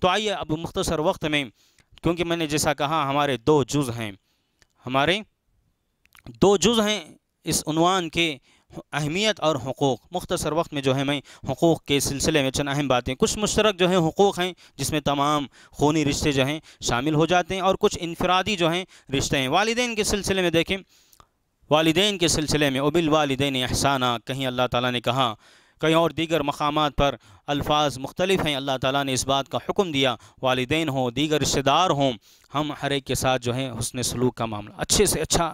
तो आइए अब मुख्तसर वक्त में क्योंकि मैंने जैसा कहा हमारे दो जुज़ हैं हमारे दो जुज़ हैं इस उनवान के अहमियत और हकूक़। मुख्तसर वक्त में जो है मैं हकूक़ के सिलसिले में चंद अहम बातें। कुछ मुश्तरक जो है हकूक़ हैं, जिसमें तमाम खूनी रिश्ते जो हैं शामिल हो जाते हैं और कुछ इनफरादी जो हैं रिश्ते हैं। वालदेन के सिलसिले में देखें। वालदेन के सिलसिले में उबिल वालदेन एहसाना कहीं अल्लाह ताला ने कहा, कहीं और दीगर मकामात पर अल्फाज मुख्तलिफ़ हैं। अल्लाह ताला ने इस बात का हुक्म दिया, वालदेन हों, दीगर रिश्तेदार हों, हम हर एक के साथ जो है हुस्न सलूक का मामला, अच्छे से अच्छा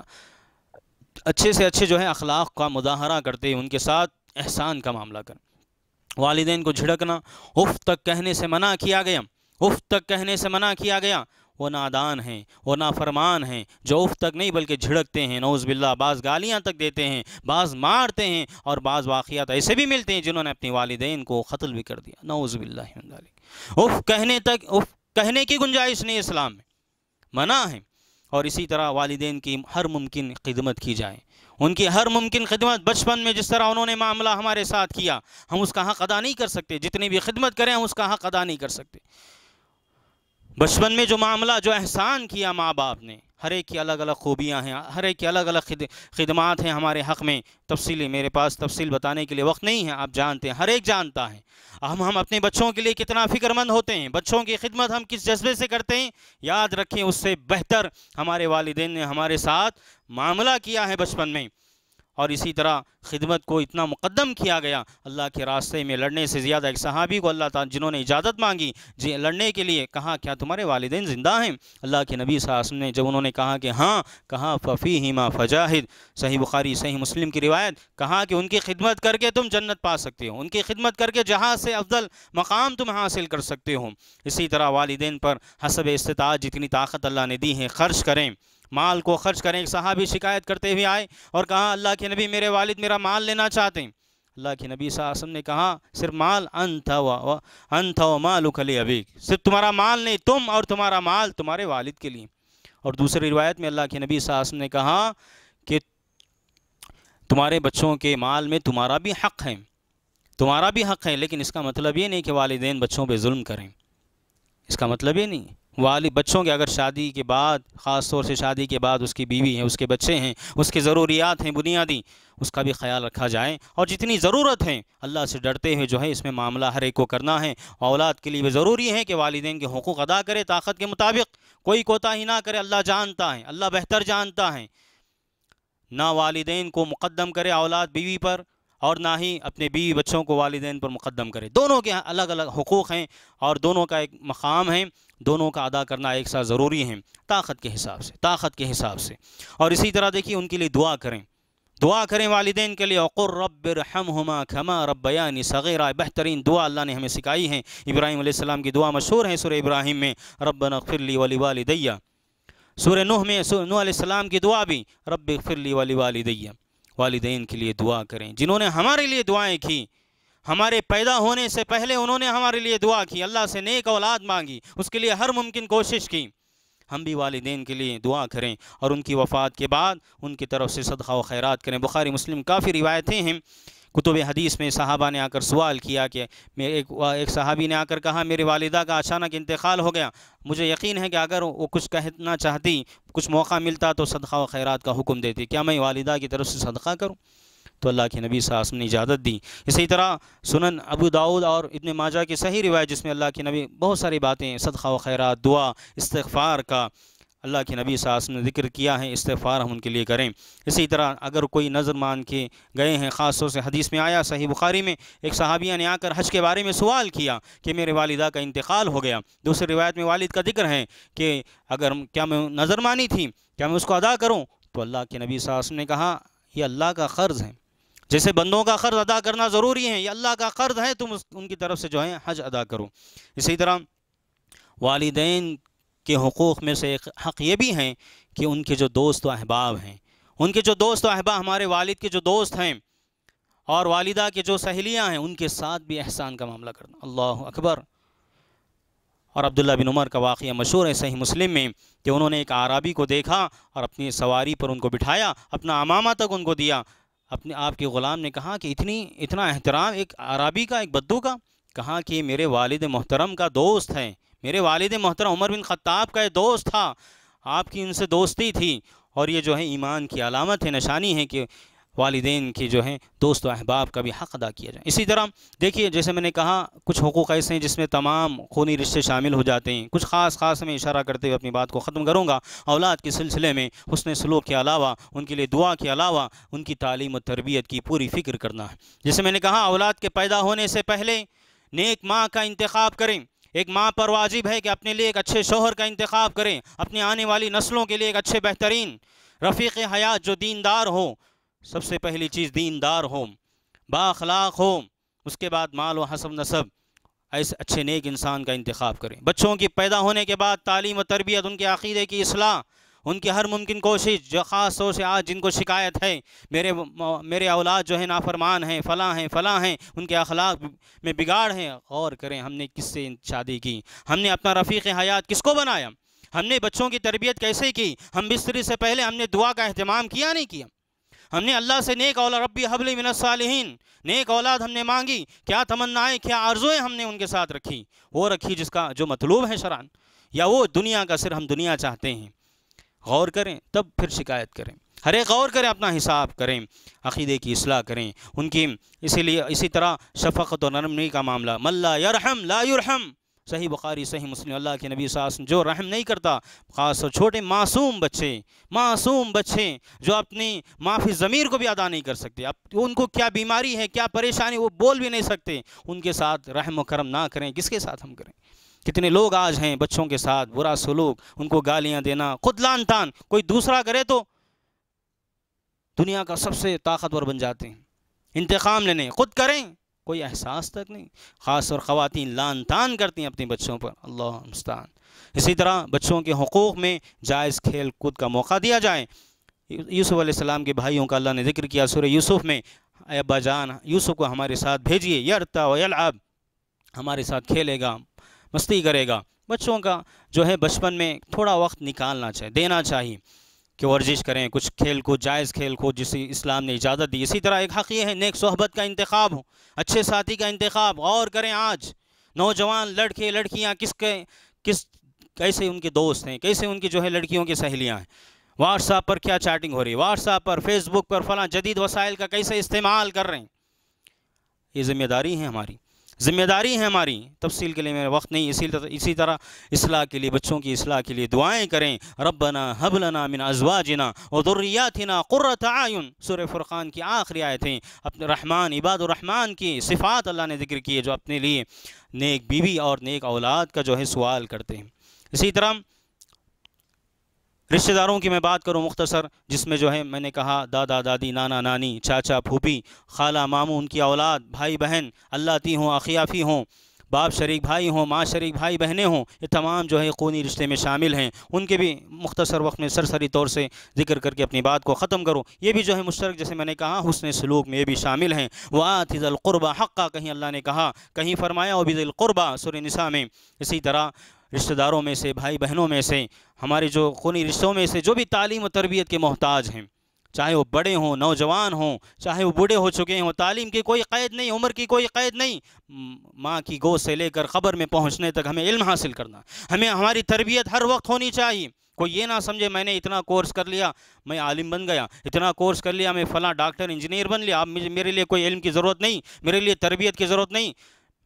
अच्छे से अच्छे जो है अखलाक का मुजाहरा करते उनके साथ एहसान का मामला करें। वालदेन को झिड़कना, उफ, तक कहने से मना किया गया, उफ, तक कहने से मना किया गया, वो नादान हैं, वो नाफरमान हैं, जो उफ, तक नहीं बल्कि झिड़कते हैं नौज़ बिल्ला बाज़ गालियाँ तक देते हैं, बाज़ मारते हैं और बाज़ वाक़ात ऐसे भी मिलते हैं जिन्होंने अपने वालदेन को कत्ल भी कर दिया। नौज़ बिल्ला उफ, कहने तक, उफ, कहने की गुंजाइश नहीं इस्लाम में। मना है। और इसी तरह वालदेन की हर मुमकिन खिदमत की जाए। उनकी हर मुमकिन खिदमत बचपन में जिस तरह उन्होंने मामला हमारे साथ किया, हम उसका हक़ अदा नहीं कर सकते। जितनी भी खिदमत करें, हम उसका हक़ अदा नहीं कर सकते। बचपन में जो मामला जो एहसान किया माँ बाप ने हर एक की अलग अलग खूबियाँ हैं हर एक की अलग अलग खिद, खिदमात हैं हमारे हक़ में। तफसीली मेरे पास तफसील बताने के लिए वक्त नहीं है आप जानते हैं हर एक जानता है। हम हम अपने बच्चों के लिए कितना फ़िक्रमंद होते हैं बच्चों की खिदमत हम किस जज्बे से करते हैं याद रखें उससे बेहतर हमारे वालदेन ने हमारे साथ मामला किया है बचपन में। और इसी तरह खिदमत को इतना मुकदम किया गया, अल्लाह के रास्ते में लड़ने से ज़्यादा एक सहाबी को अल्लाह ताला, जिन्होंने इजाज़त मांगी, जी, लड़ने के लिए कहा, क्या तुम्हारे वालदेन ज़िंदा हैं? अल्लाह के नबी साहब ने जब उन्होंने कहा कि हाँ कहा फ़फ़ी हिमा फ़जाहिद। सही बुखारी, सही मुस्लिम की रिवायत, कहा कि उनकी खिदमत करके तुम जन्नत पा सकते हो, उनकी खिदमत करके जहाँ से अफजल मकाम तुम हासिल कर सकते हो। इसी तरह वालदेन पर हसब इस्तात जितनी ताकत अल्लाह ने दी है, ख़र्च करें। माल को खर्च करें। एक सहाबी शिकायत करते हुए आए और कहा, अल्लाह के नबी मेरे वालिद मेरा माल लेना चाहते हैं। अल्लाह के नबी साहब ने कहा, सिर्फ़ माल अन था व अन था माल उखली अभी सिर्फ़ तुम्हारा माल नहीं, तुम और तुम्हारा माल तुम्हारे वालिद के लिए। और दूसरी रिवायत में अल्लाह के नबी साहब ने कहा कि तुम्हारे बच्चों के माल में तुम्हारा भी हक़ है। तुम्हारा भी हक़ है, लेकिन इसका मतलब ये नहीं कि वालदेन बच्चों पर जुल्म करें। इसका मतलब ये नहीं। वाली बच्चों के अगर शादी के बाद ख़ास तौर से शादी के बाद उसकी बीवी है, उसके बच्चे हैं, उसकी ज़रूरियात हैं, बुनियादी, उसका भी ख्याल रखा जाए और जितनी ज़रूरत है, अल्लाह से डरते हुए जो है इसमें मामला हर एक को करना है। औलाद के लिए भी ज़रूरी है कि वालदेन के हकूक़ अदा करे, ताकत के मुताबिक कोई कोताही ना करे, अल्लाह जानता है, अल्लाह बेहतर जानता है। ना वालदेन को मुक़दम करे औलाद बीवी पर और ना ही अपने बीवी बच्चों को वालदेन पर मुक़दम करे। दोनों के अलग अलग हकूक़ हैं और दोनों का एक मकाम है, दोनों का अदा करना एक साथ ज़रूरी है, ताकत के हिसाब से, ताकत के हिसाब से। और इसी तरह देखिए, उनके लिए दुआ करें। दुआ करें वालदेन के लिए अकुर रब हमा खमा रब्बयानी सग़ीरा। बेहतरीन दुआ अल्लाह ने हमें सिखाई है। इब्राहिम सलाम की दुआ मशहूर है सुर इब्राहिम में रब नफ़िरली वली वालदैया सुर नूह में नूह सलाम की दुआ भी रब फ़िरली वली वालदैया वालदेन के लिए दुआ करें। जिन्होंने हमारे लिए दुआएँ की, हमारे पैदा होने से पहले उन्होंने हमारे लिए दुआ की, अल्लाह से नेक औलाद मांगी, उसके लिए हर मुमकिन कोशिश की। हम भी वालदेन के लिए दुआ करें और उनकी वफ़ात के बाद उनकी तरफ़ से सदक़ा व खैरत करें। बुखारी, मुस्लिम, काफ़ी रिवायतें हैं। कुतुब हदीस में साहबा ने आकर सवाल किया कि मैं एक एक सहाबी ने आकर कहा, मेरी वालिदा का अचानक इंतकाल हो गया। मुझे यकीन है कि अगर वो कुछ कहना चाहती, कुछ मौका मिलता तो सदक़ा व खैरात का हुक्म देती। क्या मैं वालिदा की तरफ़ से सदक़ा करूँ? तो अल्लाह के नबी साहब ने इजाज़त दी। इसी तरह सुनन अबू दाऊद और इतने माजा की सही रिवायत जिसमें अल्लाह के नबी बहुत सारी बातें, सदक़ा व खैरात, दुआ इस्तफ़ार का अल्लाह के नबी सास ने ज़िक्र किया है इस्तफ़ार हम उनके लिए करें। इसी तरह अगर कोई नज़र मान के गए हैं ख़ास तौर से हदीस में आया, सही बुखारी में एक सहाबिया ने आकर हज के बारे में सवाल किया कि मेरे वालिदा का इंतकाल हो गया। दूसरी रिवायत में वालिद का ज़िक्र है कि अगर क्या मैं नज़र मानी थी, क्या मैं उसको अदा करूँ? तो अल्लाह के नबी सास ने कहा यह अल्लाह का क़र्ज़ है। जैसे बंदों का क़र्ज़ अदा करना ज़रूरी है यह अल्लाह का क़र्ज़ है, तुम उनकी तरफ़ से जो है हज अदा करो। इसी तरह वालदेन के हकूक़ में से एक हक़ ये भी हैं कि उनके जो दोस्त व अहबाब हैं। उनके जो दोस्त व अहबाब हमारे वालिद के जो दोस्त हैं और वालिदा के जो सहेलियाँ हैं, उनके साथ भी एहसान का मामला करना। अल्लाह अकबर। और अब्दुल्ला बिन उमर का वाक़ मशहूर है सही मुस्लिम में कि उन्होंने एक आरबी को देखा और अपनी सवारी पर उनको बिठाया, अपना अमामा तक उनको दिया। अपने आप के ग़ुलाम ने कहा कि इतनी, इतना एहतराम, एक आरबी का, एक बद्दू का, कहा कि मेरे वालिद मोहतरम का दोस्त है। मेरे वालिद मोहतरम, उमर बिन ख़त्ताब का दोस्त था। आपकी उनसे दोस्ती थी और ये जो है ईमान की अलामत है, निशानी है कि वालदेन की जो है दोस्त अहबाब का भी हक़ अदा किया जाए। इसी तरह देखिए, जैसे मैंने कहा, कुछ हकूक़ ऐसे हैं जिसमें तमाम खूनी रिश्ते शामिल हो जाते हैं। कुछ ख़ास ख़ास में इशारा करते हुए अपनी बात को ख़त्म करूँगा। औलाद के सिलसिले में उसने सलूक के अलावा, उनके लिए दुआ के अलावा, उनकी तालीम और तरबियत की पूरी फ़िक्र करना है। जैसे मैंने कहा, औलाद के पैदा होने से पहले नेक माँ का इंतखब करें। एक माँ पर वाजिब है कि अपने लिए एक अच्छे शोहर का इंतखब करें, अपनी आने वाली नस्लों के लिए एक अच्छे बेहतरीन रफ़ीक हयात जो दीनदार हो। सबसे पहली चीज़, दीनदार हो बाखलाक हो, उसके बाद माल व हसब नसब, ऐसे अच्छे नेक इंसान का इंतखब करें। बच्चों की पैदा होने के बाद तालीम व तरबियत, उनके अक़ीदे की असलाह उनकी हर मुमकिन कोशिश, जो ख़ास तौर से आज जिनको शिकायत है, मेरे मेरे औलाद जो है नाफरमान हैं, फ़लाँ हैं फ़लाँ हैं, उनके अखलाक में बिगाड़ हैं। गौर करें, हमने किससे शादी की? हमने अपना रफ़ीक हयात किसको बनाया? हमने बच्चों की तरबियत कैसे की? हम बिस्तरी से पहले हमने दुआ का अहतमाम किया नहीं किया? हमने अल्लाह से नेक औला रब्बी हबली मिनसालहीन नेक औलाद हमने मांगी, क्या तमन्नाएँ, क्या आर्जुएँ हमने उनके साथ रखी? वो रखी जिसका, जो मतलूब है शरान, या वो दुनिया का सिर्फ़ हम दुनिया चाहते हैं? गौर करें, तब फिर शिकायत करें। हर एक गौर करें, अपना हिसाब करें, अकीदे की असलाह करें, उनकी, इसीलिए, इसी तरह शफ़क़त और नरमी का मामला। मल्ला यरहम, ला सही बुखारी, सही मुस्लिम, अल्लाह के नबी सास जो रहम नहीं करता, ख़ास और छोटे मासूम बच्चे मासूम बच्चे जो अपनी माफ़ी ज़मीर को भी अदा नहीं कर सकते। अब उनको क्या बीमारी है, क्या परेशानी, वो बोल भी नहीं सकते। उनके साथ रहम करम ना करें, किसके साथ हम करें? कितने लोग आज हैं बच्चों के साथ, बुरा सलूक, उनको गालियाँ देना, खुद लान तान कोई दूसरा करे तो दुनिया का सबसे ताकतवर बन जाते हैं। इंतकाम लेने, खुद करें, कोई एहसास तक नहीं। ख़ास और ख़वातीन लान तान करती हैं अपने बच्चों पर, अल्लाह मुस्तान। इसी तरह बच्चों के हकूक़ में जायज़ खेल कूद का मौका दिया जाए। यूसुफ़ सलाम के भाइयों का अल्लाह ने ज़िक्र किया सुर यूसुफ़ में अब्बा जान यूसुफ़ को हमारे साथ भेजिए, यरता वयलब हमारे साथ खेलेगा मस्ती करेगा। बच्चों का जो है बचपन में थोड़ा वक्त निकालना चाहिए देना चाहिए कि वर्जिश करें, कुछ खेल कूद जायज़ खेल कूद जिसे इस्लाम ने इजाज़त दी। इसी तरह एक हक़ ये है, नेक सोहबत का इंतखब हो, अच्छे साथी का इंतखब। और करें आज, नौजवान लड़के, लड़कियाँ किसके किस, कैसे उनके दोस्त हैं, कैसे उनकी जो है लड़कियों की सहेलियाँ हैं। व्हाट्सएप पर क्या चैटिंग हो रही है? व्हाट्सएप पर फेसबुक पर, फला जदीद वसाइल का कैसे इस्तेमाल कर रहे हैं? ये ज़िम्मेदारी है हमारी। ज़िम्मेदारी है हमारी, तफसील के लिए मेरा वक्त नहीं, इसी तरह इसी तरह असलाह के लिए, बच्चों की असलाह के लिए दुआएँ करें। रबना हबलना मिन अजवाजना और दुर्रियातना क़ुर्रत आयुन। सुर फ़ुरक़ान की आखिरी थे अपने रहमान, इबादुररहमान की सिफ़ात अल्लाह ने ज़िक्र किए जो अपने लिए नेक बीवी और नेक औलाद का जो है सवाल करते हैं। इसी तरह रिश्तेदारों की मैं बात करूँ मुख्तसर, जिसमें जो है मैंने कहा, दादा, दादी, नाना, नानी, चाचा, फूफी, खाला, मामू, उनकी औलाद, भाई, बहन अल्लाती हों अखियाफ़ी हों, बाप शरीक भाई हों, माँ शरीक भाई, बहनें हों, ये तमाम जो है खूनी रिश्ते में शामिल हैं। उनके भी मुख्तसर वक्त में सरसरी तौर से ज़िक्र करके अपनी बात को ख़त्म करो। ये भी जो है मुश्तरक, जैसे मैंने कहा हुसन सलूक में ये भी शामिल हैं। वातिज़लक़ुरबा हक़ा कहीं अल्लाह ने कहा, कहीं फ़रमाया वबिज़लक़ुरबा सुरनसा में। इसी तरह रिश्तेदारों में से भाई बहनों में से, हमारे जो खूनी रिश्तों में से जो भी तालीम और तरबियत के मोहताज हैं, चाहे वो बड़े हों, नौजवान हों, चाहे वो बूढ़े हो चुके हों, तालीम की कोई क़ैद नहीं, उम्र की कोई क़ैद नहीं। माँ की गोद से लेकर ख़बर में पहुँचने तक हमें इल्म हासिल करना, हमें हमारी तरबियत हर वक्त होनी चाहिए। कोई ये ना समझे, मैंने इतना कोर्स कर लिया, मैं आलिम बन गया, इतना कोर्स कर लिया, मैं फ़लाँ डॉक्टर, इंजीनियर बन लिया अब मेरे लिए कोई इल्म की ज़रूरत नहीं, मेरे लिए तरबियत की ज़रूरत नहीं।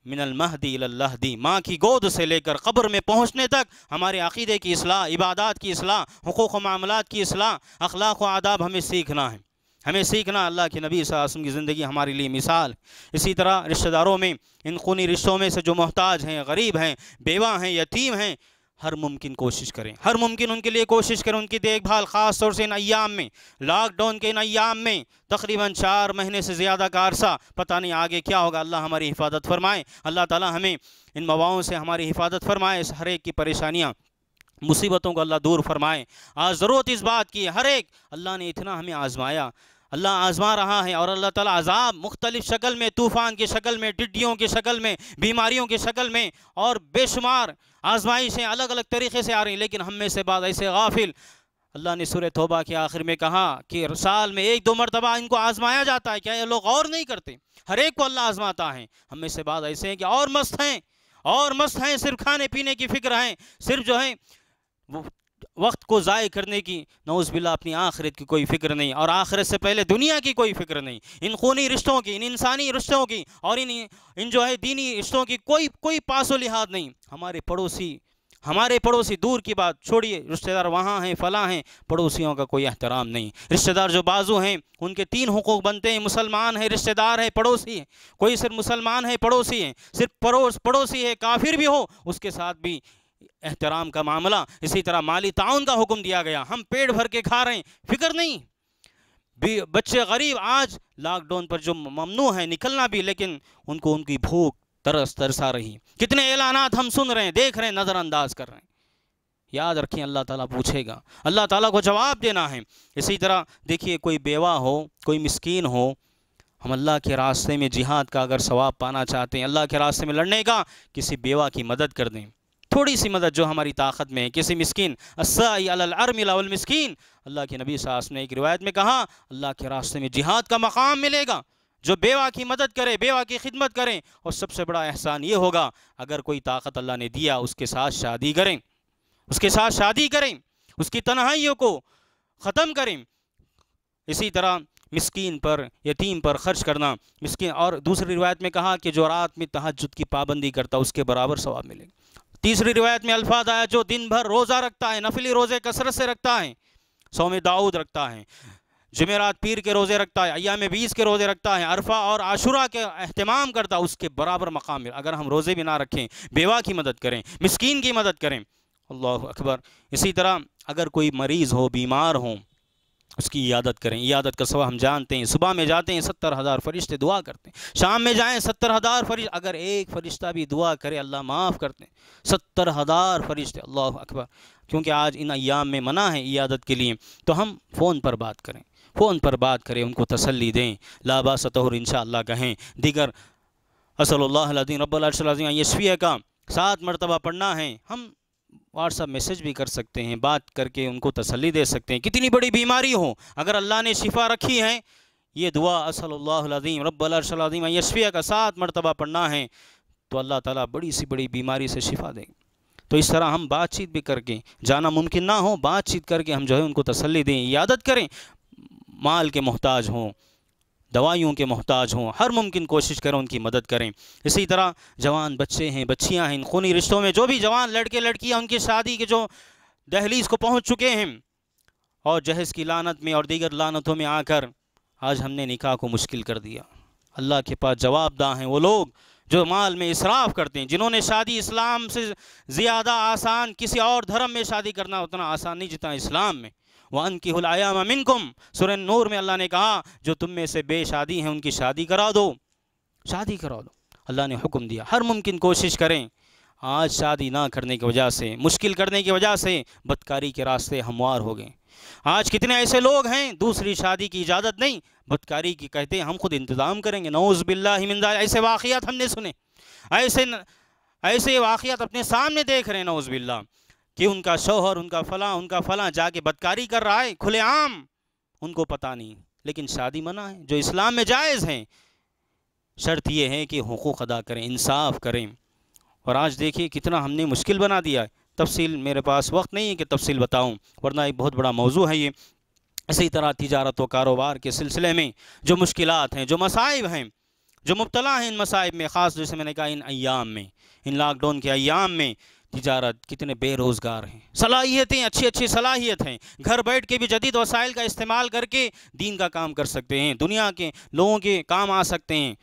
मिनल महदी लल्लहदी माँ की गोद से लेकर क़ब्र में पहुँचने तक हमारे अक़ीदे की असलाह इबादत की असलाह हकूक़ मामलात की असलाह अखलाक व आदाब हमें सीखना है। हमें सीखना अल्लाह के नबी वसल्लम की ज़िंदगी हमारे लिए मिसाल। इसी तरह रिश्तेदारों में, इन खूनी रिश्तों में से जो मोहताज हैं, गरीब हैं, बेवा हैं, यतीम हैं हर मुमकिन कोशिश करें। हर मुमकिन उनके लिए कोशिश करें, उनकी देखभाल ख़ास तौर से इन अयाम में। लॉकडाउन के इन अयाम में तकरीबन चार महीने से ज़्यादा का अरसा। पता नहीं आगे क्या होगा, अल्लाह हमारी हिफाजत फरमाए। अल्लाह ताला हमें इन मवाओं से हमारी हिफाजत फरमाए, इस हर एक की परेशानियाँ, मुसीबतों को अल्लाह दूर फरमाए। आज ज़रूरत इस बात की हर एक, अल्लाह ने इतना हमें आजमाया। अल्लाह आजमा रहा है और अल्लाह ताला अजाब मुख्तलिफ़ शक्ल में, तूफ़ान की शक्ल में, टिड्डियों की शक्ल में, बीमारियों की शक्ल में और बेशुमार आजमाइशें अलग अलग तरीक़े से आ रही लेकिन हम में से बाद ऐसे गाफिल। अल्लाह ने सुर तोबा के आखिर में कहा कि साल में एक दो मरतबा इनको आजमाया जाता है, क्या ये लोग और नहीं करते? हर एक को अल्लाह आजमाता है। हम में से बाद ऐसे हैं कि और मस्त हैं, और मस्त हैं, सिर्फ़ खाने पीने की फ़िक्र हैं, सिर्फ़ जो है, वो वक्त को ज़ाय करने की नौज बिल्ला अपनी आखिरत की कोई फ़िक्र नहीं। और आखिरत से पहले दुनिया की कोई फ़िक्र नहीं। इन खूनी रिश्तों की, इन इंसानी रिश्तों की और इन इन जो है दीनी रिश्तों की कोई कोई पासो लिहाज नहीं। हमारे पड़ोसी हमारे पड़ोसी, दूर की बात छोड़िए। रिश्तेदार वहाँ हैं, फ़लाँ हैं, पड़ोसियों का कोई एहतराम नहीं। रिश्तेदार जो बाजू हैं, उनके तीन हुकूक बनते हैं। मुसलमान है, रिश्तेदार है, पड़ोसी है। कोई सिर्फ़ मुसलमान है, पड़ोसी है। सिर्फ़ पड़ोस, पड़ोसी है, काफिर भी हो, उसके साथ भी एहतराम का मामला, इसी तरह माली ताउन का हुक्म दिया गया। हम पेट भर के खा रहे हैं, फ़िक्र नहीं। भी, बच्चे गरीब, आज लॉकडाउन पर जो ममनू है, निकलना भी, लेकिन उनको उनकी भूख तरस तरसा रही। कितने ऐलानात हम सुन रहे हैं, देख रहे हैं, नज़रअंदाज कर रहे हैं। याद रखें, अल्लाह ताला पूछेगा। अल्लाह ताला को जवाब देना है। इसी तरह, देखिए, कोई बेवा हो, कोई मिस्कीन हो, हम अल्लाह के रास्ते में जिहाद का अगर सवाब पाना चाहते हैं, अल्लाह के रास्ते में लड़ने का, किसी बेवा की मदद कर दें। थोड़ी सी मदद जो हमारी ताकत में है। किसी मिसकिन अस्सामिल मिसकिन। अल्लाह के नबी सास ने एक रिवायत में कहा, अल्लाह के रास्ते में जिहाद का मकाम मिलेगा। जो बेवा की मदद करे, बेवा की खिदमत करें, और सबसे बड़ा एहसान ये होगा, अगर कोई ताकत अल्लाह ने दिया, उसके साथ शादी करें। उसके साथ शादी करें, उसकी तनहाइयों को ख़त्म करें। इसी तरह मिसकीन पर, यतीम पर खर्च करना। मिसकीन, और दूसरी रिवायत में कहा कि जो रात में तहजद की पाबंदी करता, उसके बराबर सवाब मिलेगा। तीसरी रिवायत में अल्फाज आया, जो दिन भर रोज़ा रखता है, नफली रोज़े कसरत से रखता है सौम दाऊद रखता है, जमेरात पीर के रोज़े रखता है अयाम बीस के रोज़े रखता है, अरफा और आशुरा के अहतमाम करता है, उसके बराबर मकाम अगर हम रोज़े भी ना रखें, बेवा की मदद करें, मिसकीन की मदद करें, अल्लाह अकबर। इसी तरह अगर कोई मरीज़ हो, बीमार हो उसकी इयादत करें। इयादत का सबब हम जानते हैं। सुबह में जाते हैं, सत्तर हज़ार फरिश्ते दुआ करते हैं। शाम में जाएँ, सत्तर हज़ार फरिश्त। अगर एक फ़रिश्ता भी दुआ करे, अल्लाह माफ़ करते हैं सत्तर हज़ार फरिश्ते, अल्लाह अकबर। क्योंकि आज इन अयाम में मना है इयादत के लिए। तो हम फ़ोन पर बात करें। फ़ोन पर बात करें, उनको तसली दें। लाबा सतहर इन कहें। दिगर असलदीन रबाजीम यशफ़िया का सात मरतबा पढ़ना है। हम व्हाट्सअप मैसेज भी कर सकते हैं, बात करके उनको तसल्ली दे सकते हैं। कितनी बड़ी बीमारी हो, अगर अल्लाह ने शिफा रखी है, ये दुआ असलदीम रबाजीम यशफ़िया का सात मरतबा पढ़ना है तो अल्लाह ताला बड़ी सी बड़ी बीमारी से शिफा देंगे तो इस तरह हम बातचीत भी करके, जाना मुमकिन ना हो, बातचीत करके हम जो है उनको तसल्ली दें यादत करें। माल के मोहताज हों। दवाइयों के मोहताज हों, हर मुमकिन कोशिश करें, उनकी मदद करें। इसी तरह जवान बच्चे हैं, बच्चियाँ हैं, इन खूनी रिश्तों में जो भी जवान लड़के, लड़कियाँ, उनकी शादी के जो दहलीज को पहुँच चुके हैं, और जहेज़ की लानत में और दीगर लानतों में आकर आज हमने निकाह को मुश्किल कर दिया। अल्लाह के पास जवाबदा हैं वो लोग। जो माल में इसराफ करते हैं, जिन्होंने शादी इस्लाम से ज़्यादा आसान, किसी और धर्म में शादी करना उतना आसान नहीं जितना इस्लाम में। वन की हुलायाम मिनकुम सुरन नूर में अल्लाह ने कहा, जो तुम में से बेशादी हैं, उनकी शादी करा दो। शादी करा दो। अल्लाह ने हुक्म दिया, हर मुमकिन कोशिश करें। आज शादी ना करने की वजह से, मुश्किल करने की वजह से बदकारी के रास्ते हमवार हो गए। आज कितने ऐसे लोग हैं, दूसरी शादी की इजाज़त नहीं बदकारी की कहते हैं, हम खुद इंतज़ाम करेंगे। नौज बिल्ला ऐसे वाक़ात हमने सुने। ऐसे ऐसे वाक़ात अपने सामने देख रहे हैं नौज बिल्ला कि उनका शोहर, उनका फ़लाँ उनका फ़लाँ जाके बदकारी कर रहा है, खुलेआम। उनको पता नहीं, लेकिन शादी मना है। जो इस्लाम में जायज़ हैं, शर्त ये है कि हकूक़ अदा करें, इंसाफ करें। और आज देखिए कितना हमने मुश्किल बना दिया है। तफसील मेरे पास वक्त नहीं है कि तफसील बताऊँ, वरना एक बहुत बड़ा मौजू है ये। इसी तरह तजारत व कारोबार के सिलसिले में जो मुश्किल हैं, जो मसाइब हैं, जो मुबतला हैं इन मसाइब में, ख़ास जैसे मैंने कहा इन अयाम में, इन लॉकडाउन के अयाम में तजारत कितने बेरोज़गार हैं। सलाहियतें अच्छी अच्छी सलाहियत हैं। घर बैठ के भी जदीद वसाइल का इस्तेमाल करके दीन का काम कर सकते हैं, दुनिया के लोगों के काम आ सकते हैं।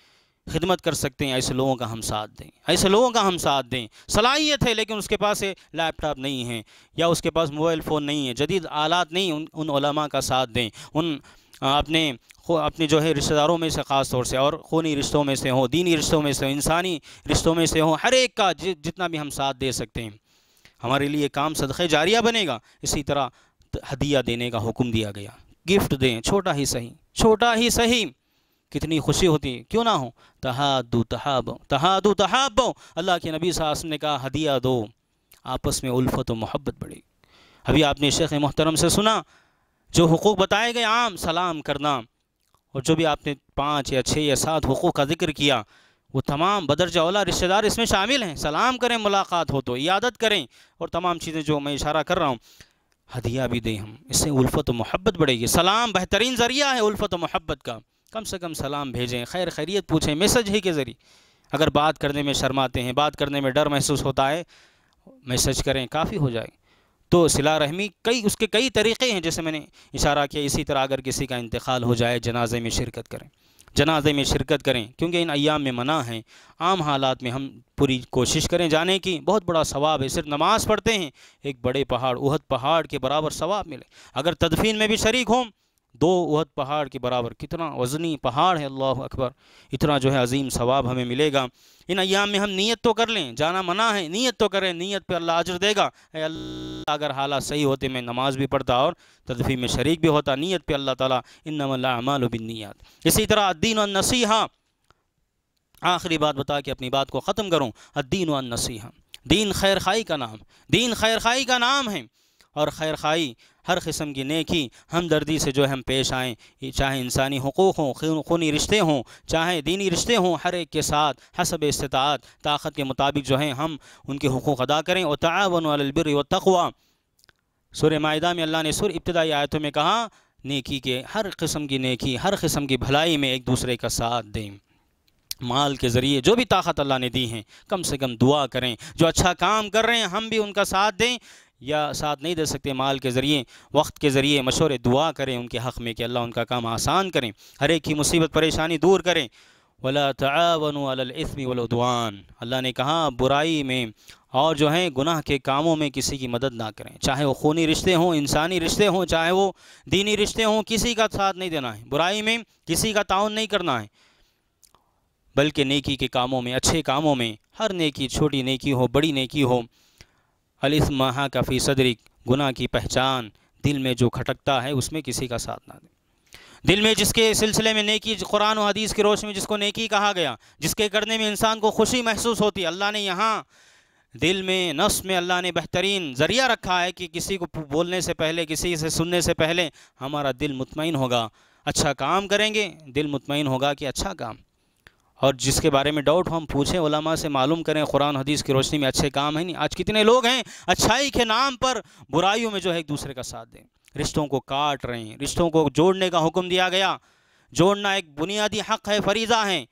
खिदमत कर सकते हैं ऐसे लोगों का हम साथ दें। ऐसे लोगों का हम साथ दें। सलाहियत है लेकिन उसके पास लैपटॉप नहीं है या उसके पास मोबाइल फ़ोन नहीं है जदीद आलात नहीं उन उन का साथ दें। उन अपने अपने जो है रिश्तेदारों में से ख़ास तौर से और खूनी रिश्तों में से हों दीनी रिश्तों में से हो इंसानी रिश्तों में से हों हर एक का जि, जितना भी हम साथ दे सकते हैं हमारे लिए काम सदक़ जारिया बनेगा। इसी तरह हदिया देने का हुक्म दिया गया। गिफ्ट दें छोटा ही सही छोटा ही सही। कितनी खुशी होती क्यों ना हो? तहादु तहाब। तहादु तहाब। अल्लाह के नबी साहब ने कहा, हदिया दो, आपस में उल्फत व मोहब्बत बढ़ेगी अभी आपने शेख मोहतरम से सुना, जो हुकूक बताए गए, आम सलाम करना। और जो भी आपने पाँच या छः या सात हुकूक का ज़िक्र किया, वो तमाम बदरजा वाला रिश्तेदार इसमें शामिल हैं। सलाम करें, मुलाकात हो तो इयादत करें। और तमाम चीज़ें जो मैं इशारा कर रहा हूँ, हदिया भी दें हम। इससे उल्फत व मोहब्बत बढ़ेगी। सलाम बेहतरीन ज़रिया है उल्फत व मोहब्बत का। कम से कम सलाम भेजें, खैर खैरियत पूछें, मैसेज ही के ज़रिए। अगर बात करने में शर्माते हैं, बात करने में डर महसूस होता है, मैसेज करें, काफ़ी हो जाए। तो सिला रहमी, कई उसके कई तरीक़े हैं जैसे मैंने इशारा किया, इसी तरह अगर किसी का इंतकाल हो जाए, जनाजे में शिरकत करें। जनाजे में शिरकत करें, क्योंकि इन अयाम में मना है। आम हालात में हम पूरी कोशिश करें जाने की। बहुत बड़ा सवाब है, सिर्फ़ नमाज़ पढ़ते हैं, एक बड़े पहाड़, उहद पहाड़ के बराबर सवाब मिले। अगर तदफीन में भी शरीक हों दो उहद पहाड़ के बराबर, कितना वज़नी पहाड़ है, अल्लाह अकबर। इतना जो है अजीम सवाब हमें मिलेगा। इन अयाम में हम नीयत तो कर लें, जाना मना है, नीयत तो करें, नीयत पे अल्लाह अजर देगा। अल्लाह, अगर हालात सही होते, मैं नमाज़ भी पढ़ता और तदफी में शरीक भी होता, नीयत पे अल्लाह ताला इन्नमाल बिन्नीत इसी तरह अद्दीन और नसीहा, आखिरी बात बता के अपनी बात को ख़त्म करूँ। अद्दीन व नसीहा, दीन खैर खाई का नाम, दीन खैर खाई का नाम है। और खैर खाई, हर किस्म की नेकी, हमदर्दी से जो हम पेश आएँ। चाहे इंसानी हकूक़ हों, खूनी रिश्ते हों, चाहे दीनी रिश्ते हों, हर एक के साथ हसब इस्तात ताकत के मुताबिक जो है हम, उनके हकूक़ अदा करें। और तावन व तकवा। सुर माहा में अल्लाह ने सुर इब्तदाई आयतों में कहा, नेकी के हर किस्म की नेकी, हर किस्म की भलाई में एक दूसरे का साथ दें। माल के ज़रिए जो भी ताकत अल्लाह ने दी है, कम से कम दुआ करें। जो अच्छा काम कर रहे हैं, हम भी उनका साथ दें। या साथ नहीं दे सकते माल के ज़रिए, वक्त के ज़रिए, मशवरे, दुआ करें उनके हक़ में कि अल्लाह उनका काम आसान करें, हर एक की मुसीबत, परेशानी दूर करें। वला तआवनसमी वलउदवान अल्लाह ने कहा, बुराई में और जो है गुनाह के कामों में किसी की मदद ना करें। चाहे वो खूनी रिश्ते हों, इंसानी रिश्ते हों, चाहे वो दीनी रिश्ते हों, किसी का साथ नहीं देना है। बुराई में किसी का ताउन नहीं करना है। बल्कि नेकी के कामों में, अच्छे कामों में, हर नेकी छोटी नेकी हो, बड़ी नेकी हो अलिस्मा का फ़ी सदरिक गुनाह की पहचान दिल में जो खटकता है, उसमें किसी का साथ ना दें। दिल में जिसके सिलसिले में नेकी कुरान और हदीस की रोशनी में जिसको नेकी कहा गया, जिसके करने में इंसान को खुशी महसूस होती है अल्लाह ने यहाँ दिल में नफ्स में अल्लाह ने बेहतरीन ज़रिया रखा है कि किसी को बोलने से पहले, किसी से सुनने से पहले हमारा दिल मुतमिन होगा। अच्छा काम करेंगे, दिल मुतमिन होगा कि अच्छा काम। और जिसके बारे में डाउट हम पूछें, उलमा से मालूम करें, कुरान हदीस की रोशनी में अच्छे काम है नहीं। आज कितने लोग हैं अच्छाई के नाम पर बुराइयों में जो है एक दूसरे का साथ दें। रिश्तों को काट रहे हैं, रिश्तों को जोड़ने का हुक्म दिया गया। जोड़ना एक बुनियादी हक़ है फरीज़ा है।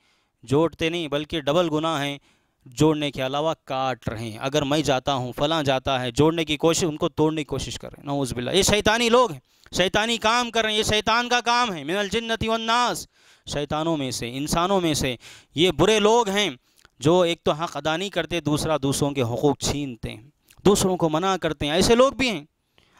जोड़ते नहीं, बल्कि डबल गुना है। जोड़ने के अलावा काट रहे हैं। अगर मैं जाता हूँ, फलां जाता है, जोड़ने की कोशिश, उनको तोड़ने की कोशिश कर रहे हैं। नौज़बिल्ला ये शैतानी लोग हैं। शैतानी काम कर रहे हैं। ये शैतान का काम है। मिनल जन्नति वन्नास शैतानों में से, इंसानों में से ये बुरे लोग हैं जो एक तो हक़ अदा नहीं करते, दूसरा दूसरों के हकूक़ छीनते हैं। दूसरों को मना करते हैं। ऐसे लोग भी हैं।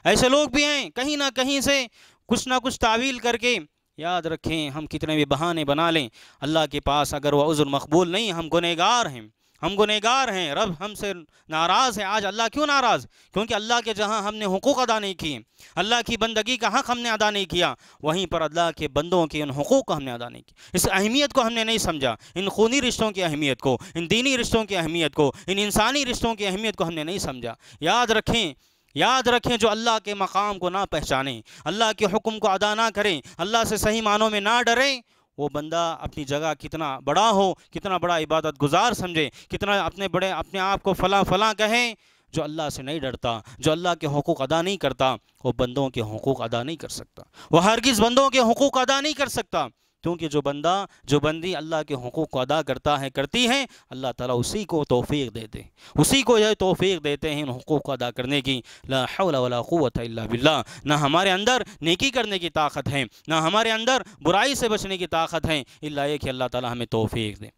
ऐसे लोग भी हैं। कहीं ना कहीं से कुछ ना कुछ तावील करके याद रखें, हम कितने भी बहाने बना लें। अल्लाह के पास अगर वह उज़र मकबूल नहीं, हम गुनहगार हैं। हम गुनहगार हैं, रब हमसे नाराज़ है। आज अल्लाह क्यों नाराज़? क्योंकि अल्लाह के जहाँ हमने हकूक़ अदा नहीं किए, अल्लाह की बंदगी का हक़ हमने अदा नहीं किया, वहीं पर अल्लाह के बंदों के उन हकूक़ को हमने अदा नहीं किया। इस अहमियत को हमने नहीं समझा। इन खूनी रिश्तों की अहमियत को, इन दीनी रिश्तों की अहमियत को, इन इंसानी रिश्तों की अहमियत को हमने नहीं समझा। याद रखें याद रखें जो अल्लाह के मकाम को ना पहचानें, अल्लाह के हुक्म को अदा ना करें, अल्लाह से सही मानों में ना डरें। वो बंदा अपनी जगह कितना बड़ा हो, कितना बड़ा इबादत गुजार समझे, कितना अपने बड़े, अपने आप को फला फला कहें, जो अल्लाह से नहीं डरता, जो अल्लाह के हकूक़ अदा नहीं करता, वो बंदों के हकूक़ अदा नहीं कर सकता। वह हरगिज़ बंदों के हकूक़ अदा नहीं कर सकता। क्योंकि जो बंदा, जो बंदी अल्लाह के हकूक़ को अदा करता है, करती हैं, अल्लाह ताला उसी को तोफ़ी देते उसी को यह तोफ़ी देते हैं इन हकूक़ को अदा करने की। ला हौला क़ुव्वत इल्ला बिल्लाह। ना हमारे अंदर नेकी करने की ताकत है, ना हमारे अंदर बुराई से बचने की ताकत है। इल्ला ये कि अल्लाह ताला हमें तोफ़ी दे।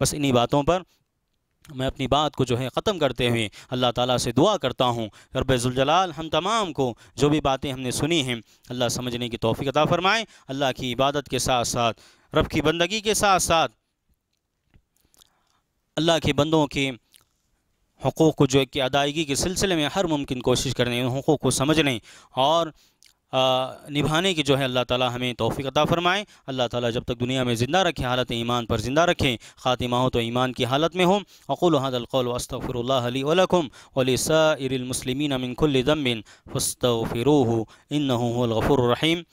बस इन्हीं बातों पर मैं अपनी बात को जो है ख़त्म करते हुए अल्लाह ताला से दुआ करता हूँ। रबाल हम तमाम को जो भी बातें हमने सुनी हैं, अल्लाह समझने की तोफ़ी अता फ़रमाएँ। अल्लाह की इबादत के साथ साथ, रब की बंदगी के साथ साथ, अल्लाह के बंदों के हकूक़ को जो है कि अदायगी के सिलसिले में हर मुमकिन कोशिश करने हकूक़ को समझने और निभाने की जो है अल्लाह ताला हमें तोफ़ी अता फरमाएँ। अल्लाह ताला जब तक दुनिया में ज़िंदा रखें, हालत ईमान पर ज़िंदा रखें, ख़ातिमा हो तो ईमान की हालत में हों। अक़ुल हदलक़ौल वस्तफ़िरल्लाकुम वलकुम मिन कुल्लि ज़म्बिन फ़स्तग़फिरूहु इन्नहु वबरकू गफ़ूरुर रहीम।